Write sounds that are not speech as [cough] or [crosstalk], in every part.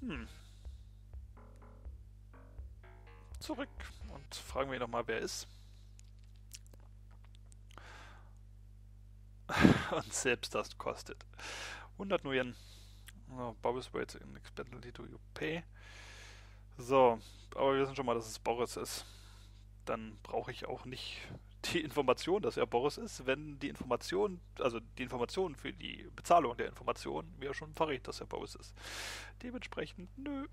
Hm. Zurück und fragen wir ihn nochmal, wer er ist. [laughs] und selbst das kostet 100 Nuyen. So, Boris waits in expectantly to you pay. So, aber wir wissen schon mal, dass es Boris ist. Dann brauche ich auch nicht die Information, dass er Boris ist, wenn die Information, also die Information für die Bezahlung der Information mir schon verrät, dass er Boris ist. Dementsprechend, nö.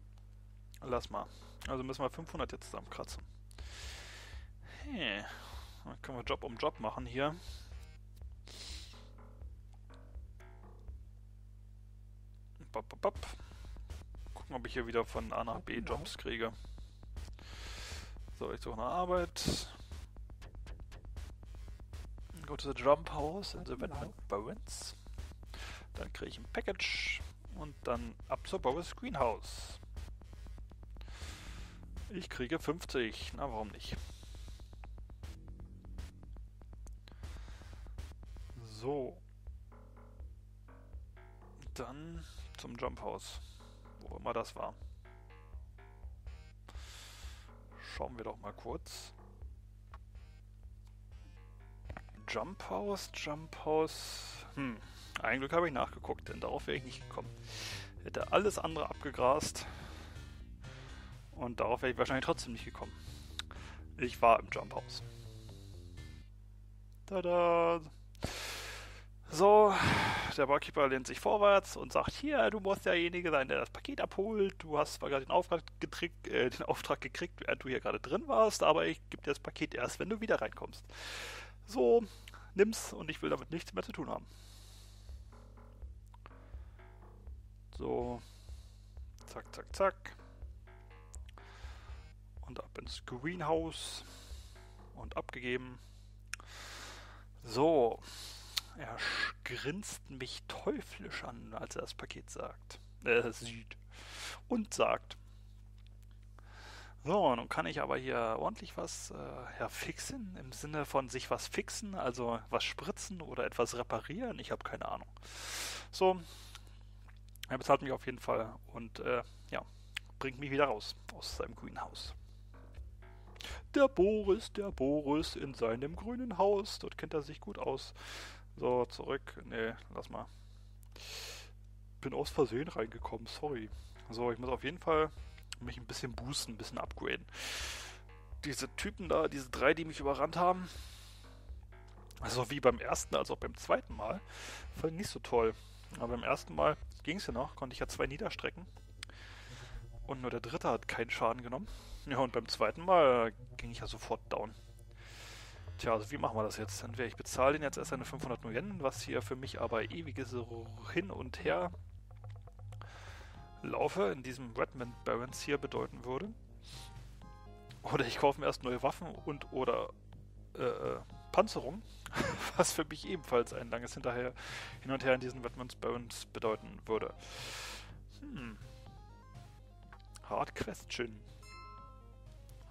Lass mal. Also müssen wir 500 jetzt zusammenkratzen. Hey. Dann können wir Job um Job machen hier. Bop, bop, bop. Gucken, ob ich hier wieder von A nach B Jobs kriege. So, ich suche eine Arbeit. Go to the Jump House in the Wetland Bowens. Dann kriege ich ein Package und dann ab zur Bowens Greenhouse. Ich kriege 50. Na, warum nicht? So. Dann zum Jump House. Wo immer das war. Schauen wir doch mal kurz. Jump House, Jump House. Hm, ein Glück habe ich nachgeguckt, denn darauf wäre ich nicht gekommen. Hätte alles andere abgegrast. Und darauf wäre ich wahrscheinlich trotzdem nicht gekommen. Ich war im Jump House. Tada! So, der Barkeeper lehnt sich vorwärts und sagt, hier, du musst derjenige sein, der das Paket abholt. Du hast zwar gerade den Auftrag, getrickt, äh, den Auftrag gekriegt, während du hier gerade drin warst, aber ich gebe dir das Paket erst, wenn du wieder reinkommst. So, nimm's und ich will damit nichts mehr zu tun haben. So, zack, zack, zack. Und ab ins Greenhouse und abgegeben. So, er grinst mich teuflisch an, als er das Paket sagt. Äh, sieht. Und sagt. So, nun kann ich aber hier ordentlich was äh, ja, fixen, im Sinne von sich was fixen, also was spritzen oder etwas reparieren. Ich habe keine Ahnung. So, er bezahlt mich auf jeden Fall und äh, ja, bringt mich wieder raus aus seinem grünen Haus. Der Boris, der Boris in seinem grünen Haus. Dort kennt er sich gut aus. So, zurück. Nee, lass mal. Bin aus Versehen reingekommen, sorry. So, ich muss auf jeden Fall mich ein bisschen boosten, ein bisschen upgraden. Diese Typen da, diese drei, die mich überrannt haben, also wie beim ersten als auch beim zweiten Mal, fand ich nicht so toll. Aber beim ersten Mal ging es ja noch, konnte ich ja zwei niederstrecken. Und nur der dritte hat keinen Schaden genommen. Ja, und beim zweiten Mal ging ich ja sofort down. Tja, also wie machen wir das jetzt? Entweder ich bezahle den jetzt erst eine 500 Yen, was hier für mich aber ewiges Hin und Her laufe, in diesem Redmond Barons hier bedeuten würde. Oder ich kaufe mir erst neue Waffen und oder äh, äh Panzerung, [laughs] was für mich ebenfalls ein langes Hinterher hin und her in diesen Redmond Barons bedeuten würde. Hm. Hard Question.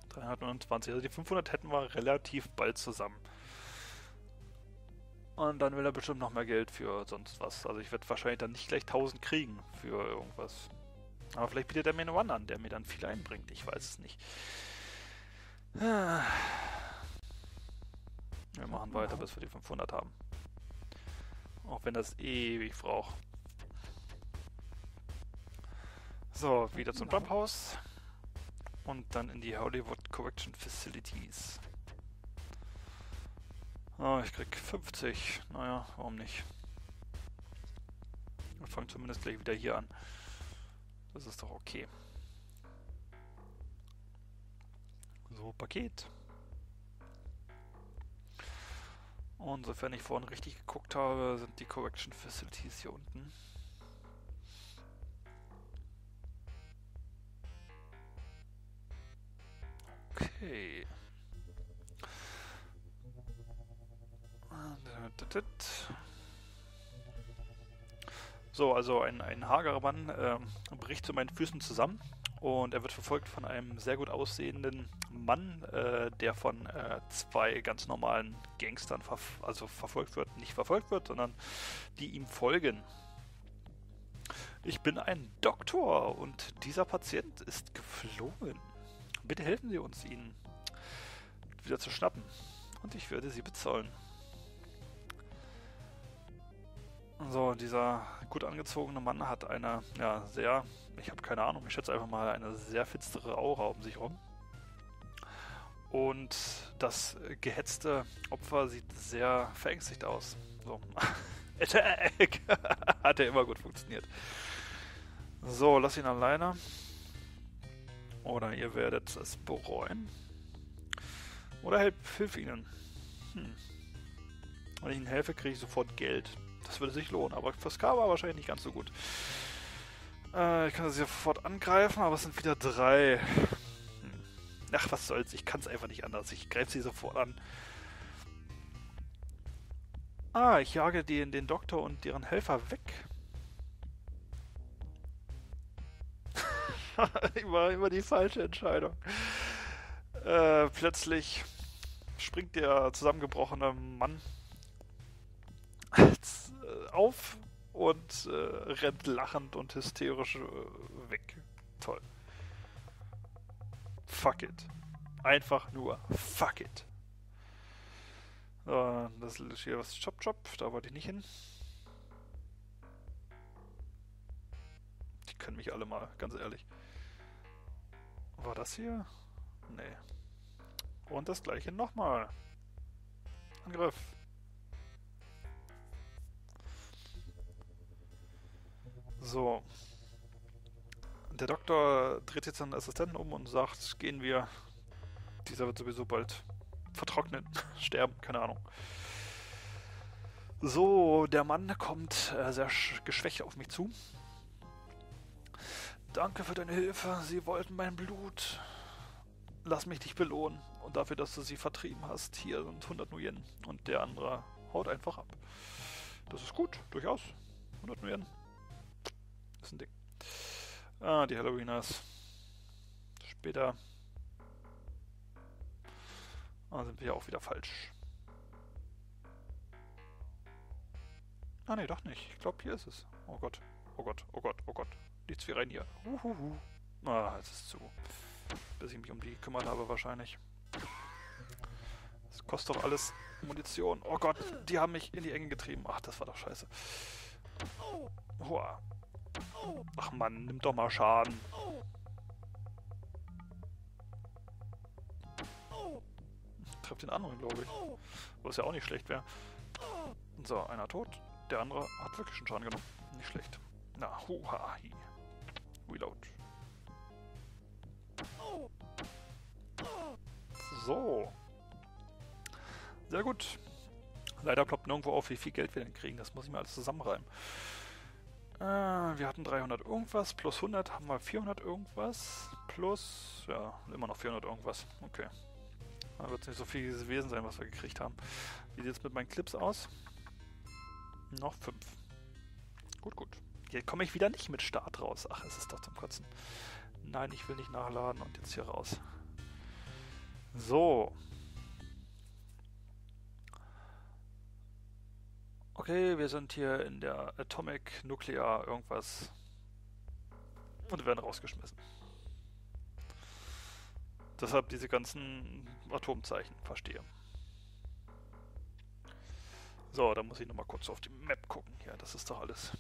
329. Also die 500 hätten wir relativ bald zusammen. Und dann will er bestimmt noch mehr Geld für sonst was. Also ich werde wahrscheinlich dann nicht gleich 1000 kriegen für irgendwas. Aber vielleicht bietet er mir einen One an, der mir dann viel einbringt. Ich weiß es nicht. Wir machen weiter, bis wir die 500 haben. Auch wenn das ewig braucht. So, wieder zum Jumphaus und dann in die Hollywood Correction Facilities. Oh, ich krieg 50. Naja, warum nicht? Wir fangen zumindest gleich wieder hier an. Das ist doch okay. So, Paket. Und sofern ich vorhin richtig geguckt habe, sind die Correction Facilities hier unten. Okay. So, also ein, ein hagerer Mann äh, bricht zu meinen Füßen zusammen und er wird verfolgt von einem sehr gut aussehenden Mann, äh, der von äh, zwei ganz normalen Gangstern ver also verfolgt wird. Nicht verfolgt wird, sondern die ihm folgen. Ich bin ein Doktor und dieser Patient ist geflohen. Bitte helfen Sie uns, ihn wieder zu schnappen. Und ich werde Sie bezahlen. So, dieser gut angezogene Mann hat eine, ja, sehr, ich habe keine Ahnung, ich schätze einfach mal eine sehr finstere Aura um sich rum. Und das gehetzte Opfer sieht sehr verängstigt aus. So. [laughs] Attack! [laughs] Hat ja immer gut funktioniert. So, lass ihn alleine. Oder ihr werdet es bereuen. Oder hilf, hilf ihnen. Hm. Wenn ich ihnen helfe, kriege ich sofort Geld. Das würde sich lohnen, aber fürs Karma wahrscheinlich nicht ganz so gut. Äh, ich kann sie sofort angreifen, aber es sind wieder drei. Hm. Ach, was soll's, ich kann es einfach nicht anders. Ich greife sie sofort an. Ah, ich jage den, den Doktor und deren Helfer weg. [laughs] immer, immer die falsche Entscheidung. Äh, plötzlich springt der zusammengebrochene Mann [laughs] auf und äh, rennt lachend und hysterisch äh, weg. Toll. Fuck it. Einfach nur fuck it. So, das ist hier was Chop Chop, da wollte ich nicht hin. Die können mich alle mal, ganz ehrlich. War das hier? Nee. Und das gleiche nochmal. Angriff. So. Der Doktor dreht jetzt seinen Assistenten um und sagt, gehen wir. Dieser wird sowieso bald vertrocknen, [laughs] sterben, keine Ahnung. So, der Mann kommt äh, sehr geschwächt auf mich zu. Danke für deine Hilfe, sie wollten mein Blut. Lass mich dich belohnen. Und dafür, dass du sie vertrieben hast, hier sind 100 Nuyen. Und der andere haut einfach ab. Das ist gut, durchaus. 100 Nuyen ist ein Ding. Ah, die Halloweeners. Später. Ah, sind wir auch wieder falsch. Ah, ne, doch nicht. Ich glaube, hier ist es. Oh Gott. Oh Gott, oh Gott, oh Gott. Nichts wie rein hier. Uhuhu. Ah, es ist zu. Bis ich mich um die gekümmert habe, wahrscheinlich. Das kostet doch alles Munition. Oh Gott, die haben mich in die Enge getrieben. Ach, das war doch scheiße. Hua. Ach man, nimm doch mal Schaden. Trifft den anderen, glaube ich. Was ja auch nicht schlecht wäre. So, einer tot. Der andere hat wirklich schon Schaden genommen. Nicht schlecht. Na, huha. Reload. So. Sehr gut. Leider ploppt nirgendwo auf, wie viel Geld wir denn kriegen. Das muss ich mir alles zusammenreimen. Äh, wir hatten 300 irgendwas, plus 100 haben wir 400 irgendwas, plus, ja, immer noch 400 irgendwas. Okay. Da wird es nicht so viel gewesen sein, was wir gekriegt haben. Wie sieht es mit meinen Clips aus? Noch 5. Gut, gut. Hier komme ich wieder nicht mit Start raus. Ach, es ist doch zum Kotzen. Nein, ich will nicht nachladen und jetzt hier raus. So. Okay, wir sind hier in der Atomic Nuclear irgendwas und werden rausgeschmissen. Deshalb diese ganzen Atomzeichen, verstehe. So, da muss ich nochmal kurz auf die Map gucken. Ja, das ist doch alles.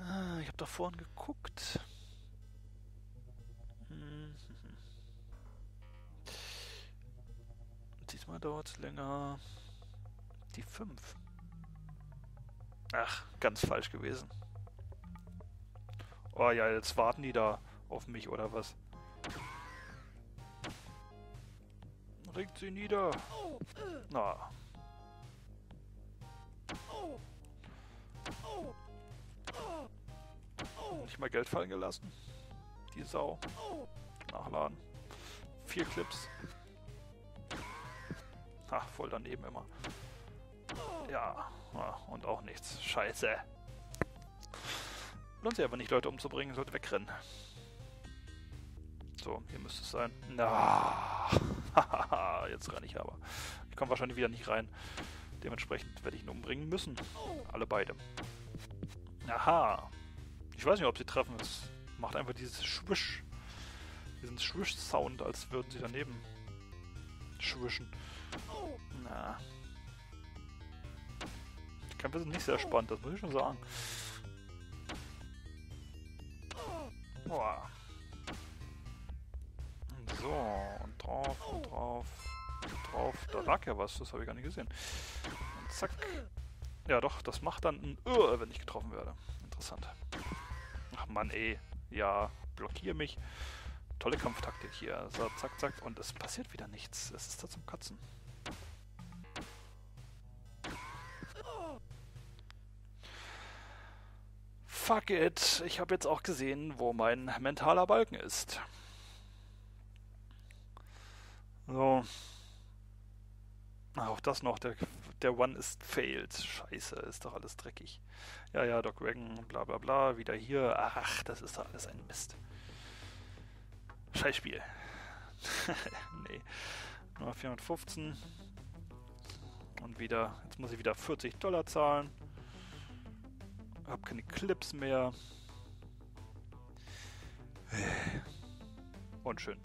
Ah, ich habe da vorhin geguckt. Hm. Diesmal dauert es länger. Die 5. Ach, ganz falsch gewesen. Oh ja, jetzt warten die da auf mich oder was? Regt sie nieder. Na. Nicht mal Geld fallen gelassen. Die Sau. Nachladen. Vier Clips. Ach, voll daneben immer. Ja, und auch nichts. Scheiße. Lohnt sich aber nicht, Leute umzubringen, sollte wegrennen. So, hier müsste es sein. Na, [laughs] jetzt renne ich aber. Ich komme wahrscheinlich wieder nicht rein. Dementsprechend werde ich ihn umbringen müssen. Alle beide. Aha. Ich weiß nicht, ob sie treffen. Es macht einfach dieses Schwisch. Diesen Schwisch-Sound, als würden sie daneben schwischen. Na. Kämpfe sind nicht sehr spannend, das muss ich schon sagen. Boah. So, und drauf, und drauf, und drauf. Da lag ja was, das habe ich gar nicht gesehen. Und zack. Ja doch, das macht dann ein Irr, wenn ich getroffen werde. Interessant. Ach Mann, ey. Ja, blockiere mich. Tolle Kampftaktik hier. So, zack, zack. Und es passiert wieder nichts. Es ist da zum Kotzen. Fuck it. Ich habe jetzt auch gesehen, wo mein mentaler Balken ist. So. Auch das noch, der, der One ist failed. Scheiße, ist doch alles dreckig. Ja, ja, Doc Wagon, bla bla bla, wieder hier. Ach, das ist doch alles ein Mist. Scheißspiel. [laughs] nee. Nummer 415. Und wieder, jetzt muss ich wieder 40 Dollar zahlen. Hab keine Clips mehr. Unschön.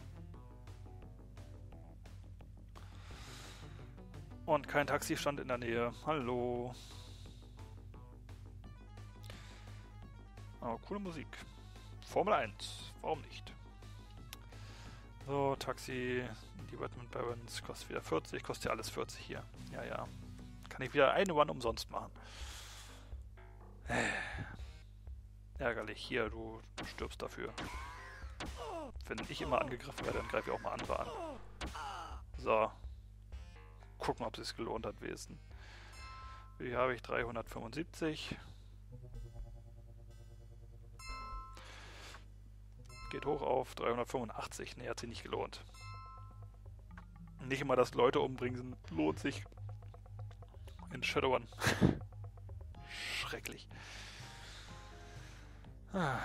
Und kein Taxistand in der Nähe. Hallo. Aber coole Musik. Formel 1. Warum nicht? So, Taxi, Department Barons, kostet wieder 40, kostet ja alles 40 hier. Ja, ja. Kann ich wieder eine One umsonst machen. [sighs] Ärgerlich. Hier, du, stirbst dafür. Wenn ich immer angegriffen werde, dann greife ich auch mal andere an. So. Gucken, ob es sich gelohnt hat, Wesen. Wie habe ich 375? Geht hoch auf 385. Ne, hat sich nicht gelohnt. Nicht immer das Leute umbringen lohnt sich. In Shadowrun. [laughs] Schrecklich. Ah.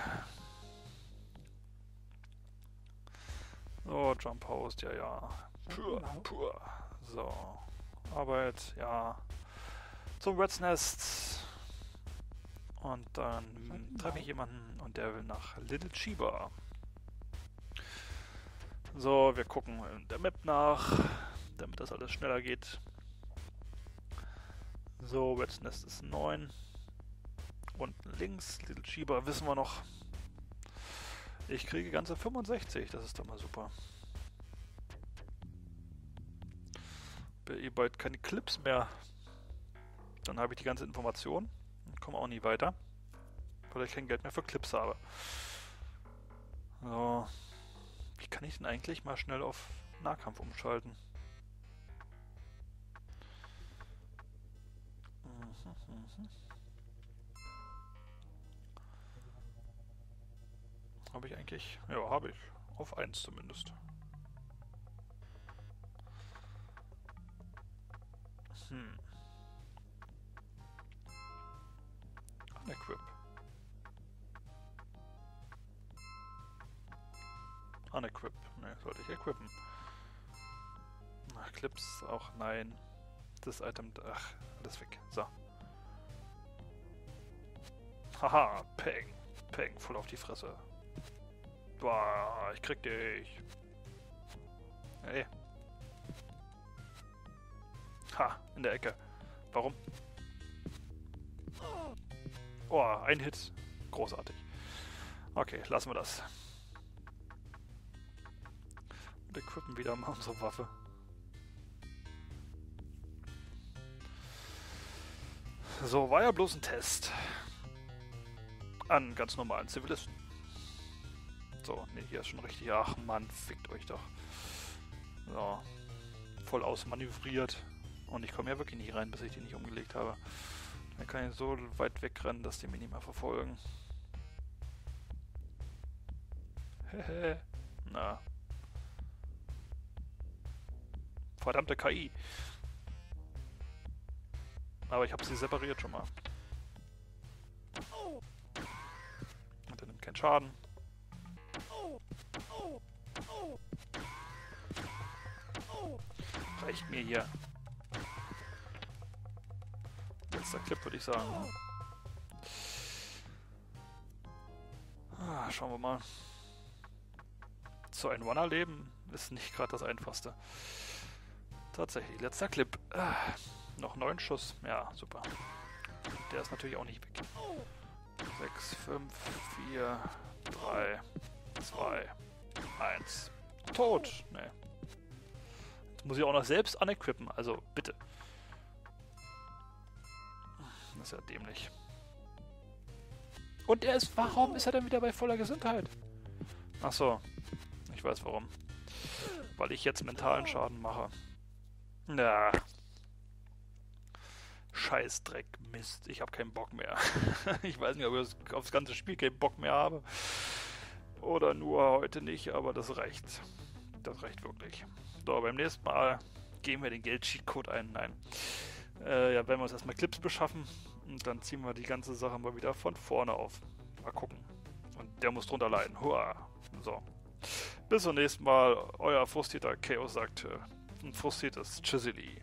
So, Jump Host, ja, ja. Pur, pur. So. Arbeit, ja. Zum Red's Nest. Und dann treffe ich jemanden und der will nach Little Chiba. So, wir gucken in der Map nach, damit das alles schneller geht. So, Red's Nest ist 9. Unten links, Little Chiba wissen wir noch. Ich kriege ganze 65, das ist doch mal super. Bin eh bald keine Clips mehr. Dann habe ich die ganze Information und komme auch nie weiter, weil ich kein Geld mehr für Clips habe. So, wie kann ich denn eigentlich mal schnell auf Nahkampf umschalten? Habe ich eigentlich? Ja, habe ich. Auf 1 zumindest. Hm. Unequip. Unequip. Ne, sollte ich equippen. Ach, Clips auch nein. Das Item. Ach, alles weg. So. Haha, Peng. Peng, voll auf die Fresse. Boah, ich krieg dich. Hey. Ha, in der Ecke. Warum? Oh, ein Hit. Großartig. Okay, lassen wir das. Und equippen wieder mal unsere Waffe. So, war ja bloß ein Test. An ganz normalen Zivilisten. So, ne, hier ist schon richtig. Ach man, fickt euch doch. So. Voll ausmanövriert. Und ich komme ja wirklich nicht rein, bis ich die nicht umgelegt habe. Dann kann ich so weit wegrennen, dass die mich nicht mehr verfolgen. Hehe. Na. Verdammte KI. Aber ich habe sie separiert schon mal. Schaden. Reicht mir hier. Letzter Clip, würde ich sagen. schauen wir mal. So ein Wanna-Leben ist nicht gerade das einfachste. Tatsächlich, letzter Clip. Ah, noch neun Schuss. Ja, super. Der ist natürlich auch nicht weg. 6, 5, 4, 3, 2, 1. Tot. Nee. Jetzt muss ich auch noch selbst anequippen. Also, bitte. Das ist ja dämlich. Und er ist... Warum ist er denn wieder bei voller Gesundheit? Ach so. Ich weiß warum. Weil ich jetzt mentalen Schaden mache. Na. Scheißdreck, Mist. Ich habe keinen Bock mehr. [laughs] ich weiß nicht, ob ich aufs ganze Spiel keinen Bock mehr habe. Oder nur heute nicht, aber das reicht. Das reicht wirklich. So, beim nächsten Mal geben wir den Geld-Cheat-Code ein. Nein. Äh, ja, werden wir uns erstmal Clips beschaffen und dann ziehen wir die ganze Sache mal wieder von vorne auf. Mal gucken. Und der muss drunter leiden. Hua. So. Bis zum nächsten Mal. Euer frustrierter Chaos sagt, äh, ein frustriertes Tschüsseli.